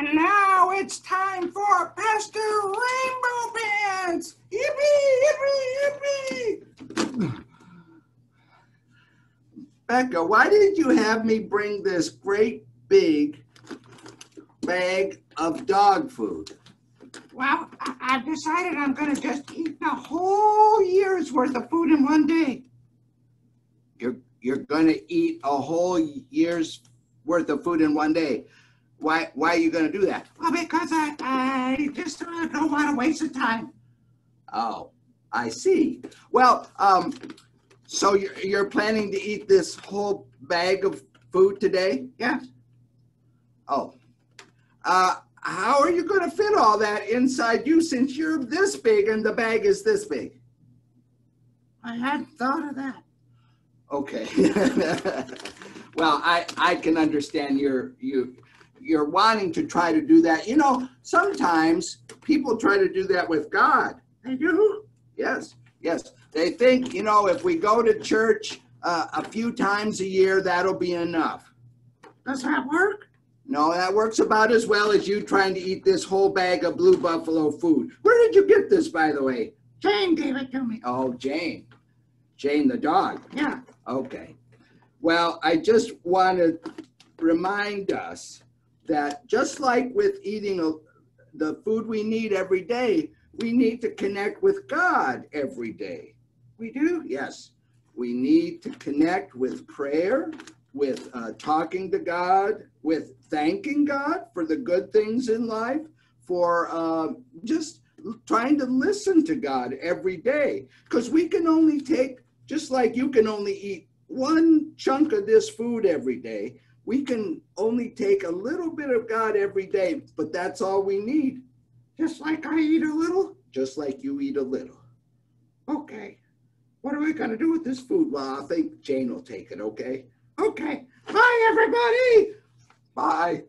And now it's time for Pastor Rainbow Pants! Yippee, yippee, yippee! Becca, why did you have me bring this great big bag of dog food? Well, I- I've decided I'm gonna just eat the whole year's worth of food in one day. You're you're gonna eat a whole year's worth of food in one day. Why why are you gonna do that? Well, because I, I just uh, don't want to waste the time. Oh, I see. Well, um, so you're you're planning to eat this whole bag of food today? Yes. Oh. Uh how are you gonna fit all that inside you since you're this big and the bag is this big? I hadn't thought of that. Okay. well, I I can understand your you you're wanting to try to do that. You know, sometimes people try to do that with God. I do? Yes, yes. They think, you know, if we go to church uh, a few times a year, that'll be enough. Does that work? No, that works about as well as you trying to eat this whole bag of Blue Buffalo food. Where did you get this, by the way? Jane gave it to me. Oh, Jane. Jane the dog. Yeah. Okay. Well, I just want to remind us that just like with eating a, the food we need every day, we need to connect with God every day. We do? Yes, we need to connect with prayer, with uh, talking to God, with thanking God for the good things in life, for uh, just trying to listen to God every day. Because we can only take, just like you can only eat one chunk of this food every day, we can only take a little bit of God every day, but that's all we need, Just like I eat a little? just like you eat a little. Okay. What are we gonna do with this Food, well, I think Jane will take it, okay? Okay. Bye, everybody. Bye.